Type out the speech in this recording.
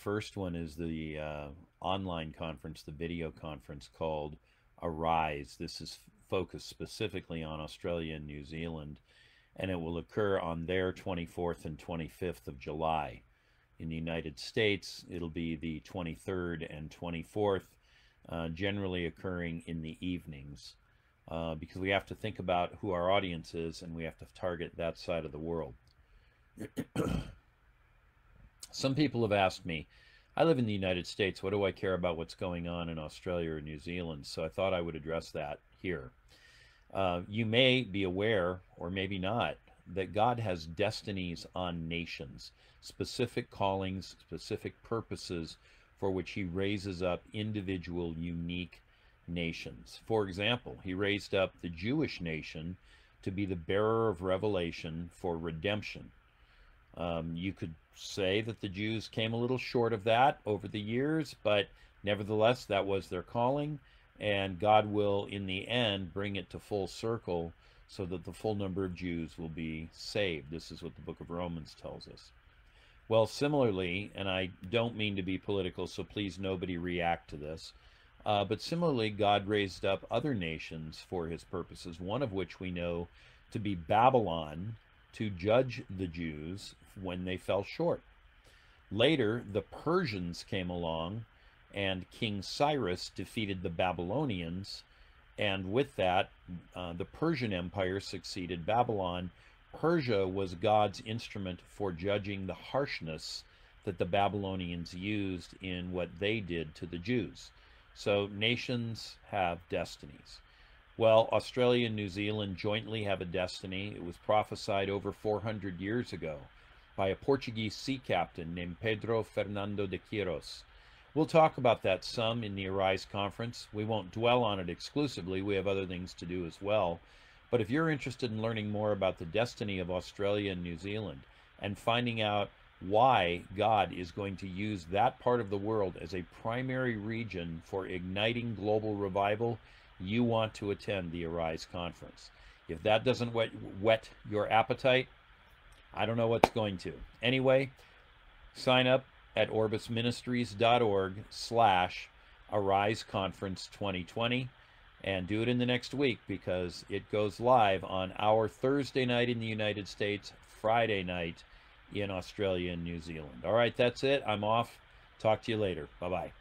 first one is the uh, online conference, the video conference called Arise. This is focused specifically on Australia and New Zealand, and it will occur on their 24th and 25th of July. In the United States, it'll be the 23rd and 24th, uh, generally occurring in the evenings, uh, because we have to think about who our audience is and we have to target that side of the world. Some people have asked me, I live in the United States, what do I care about what's going on in Australia or New Zealand? So I thought I would address that here. Uh, you may be aware, or maybe not, that God has destinies on nations, specific callings, specific purposes for which he raises up individual, unique nations. For example, he raised up the Jewish nation to be the bearer of revelation for redemption. Um, you could say that the Jews came a little short of that over the years, but nevertheless, that was their calling, and God will, in the end, bring it to full circle so that the full number of Jews will be saved. This is what the book of Romans tells us. Well, similarly, and I don't mean to be political, so please nobody react to this, uh, but similarly, God raised up other nations for his purposes, one of which we know to be Babylon, to judge the Jews when they fell short. Later, the Persians came along, and King Cyrus defeated the Babylonians, and with that, uh, the Persian Empire succeeded Babylon, Persia was God's instrument for judging the harshness that the Babylonians used in what they did to the Jews. So nations have destinies. Well, Australia and New Zealand jointly have a destiny. It was prophesied over 400 years ago by a Portuguese sea captain named Pedro Fernando de Quiros. We'll talk about that some in the Arise conference. We won't dwell on it exclusively. We have other things to do as well. But if you're interested in learning more about the destiny of Australia and New Zealand and finding out why God is going to use that part of the world as a primary region for igniting global revival, you want to attend the Arise conference. If that doesn't whet, your appetite, I don't know what's going to. Anyway, sign up at orbisministries.org slash Arise Conference 2020 and do it in the next week because it goes live on our Thursday night in the United States, Friday night in Australia and New Zealand. All right, that's it. I'm off. Talk to you later. Bye bye.